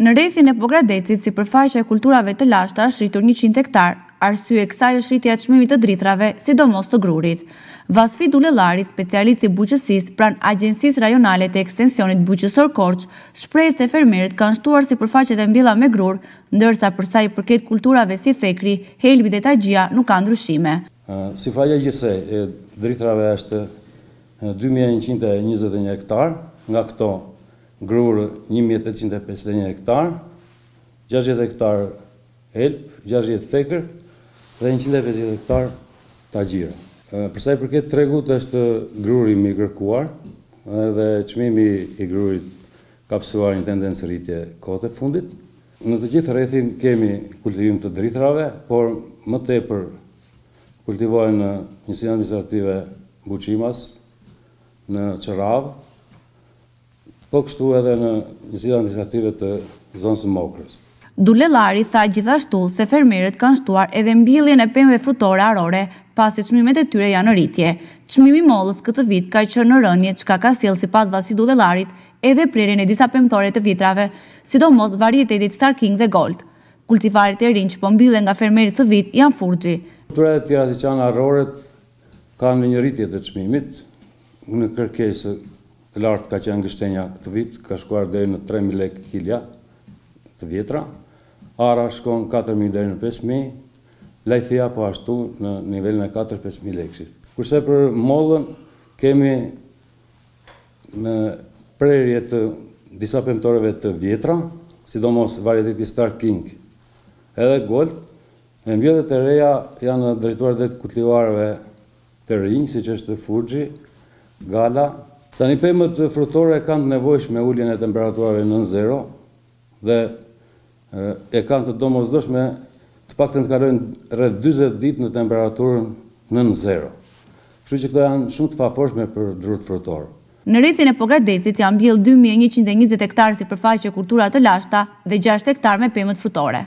Në rrethin e Pogradecit, sipërfaqja e kulturave të lashta është rritur njëqind hektarë. Arsye e kësaj është rritja e çmimit të drithrave, sidomos të grurit. Vasfi Dulellari, specialist i bujqësisë pranë Agjencisë Rajonale të Ekstensionit Bujqësor Korçë, shprehet se fermerët kanë shtuar sipërfaqet e mbjella me grurë, ndërsa për sa i përket kulturave si thekri, elbi dhe tagjia nuk ka ndryshime. Sipërfaqja gjithsej e drithrave është dy mijë e njëqind e njëzet e një hektarë, nga këto Grurë, një mijë e tetëqind e pesëdhjetë e një hektarë, gjashtëdhjetë hektarë elb, gjashtëdhjetë thekër dhe njëqind e pesëdhjetë hektarë tagjira. Për sa i përket tregut është gruri më i kërkuar dhe çmimi i grurit ka pësuar një tendencë rritje kohët e fundit. Në të gjithë rrethin kemi kultivim të drithërave, por më tepër kultivohen në njësitë administrative Buçimas, në Çërravë, Po kështu edhe në njësitë administrative të zonës së Mokrës. Dulellari tha gjithashtu se fermerët kanë shtuar edhe mbjelljen e pemëve frutore arrore pasi çmimet e tyre janë në rritje. Çmimi i mollës këtë vit ka qenë në rënie çka ka sjellë sipas Vasfi Dulellarit edhe prerjen e disa pemëtoreve të vjetra sidomos varietetit Starking dhe Gold. Kultivarët e rinj që po mbillen nga fermerët këtë vit janë Fuji. Kultura të tjera siç janë arroret kanë një rritje të çmimit në kërkesë. Të lartë ka qenë gështenja këtë vit, ka shkuar deri në tre mijë lekë kilja të vjetra, arra shkon katër mijë deri në pesë mijë, lajthia po ashtu në nivelin e katër pesë mijë lekëshit. Kurse për mollën kemi me prerje të disa pemtoreve të vjetra, sidomos varieteti Starking edhe Gold, E mbjelljet e reja janë drejtuar drejt kultivarëve të rinj, siç është Fuji, Gala, Tani pemët frutore kanë të nevojshme uljen e temperaturave nën zero dhe e kanë të domosdoshme të paktën të kalojnë rreth dyzet ditë në temperaturën nën zero. Kështu që këto janë shumë të favorshme për drurët frutorë. Në rrethin e Pogradecit janë mbjellë dy mijë e njëqind e njëzet hektarë sipërfaqe kultura të lashta dhe gjashtë hektarë me pemët frutore.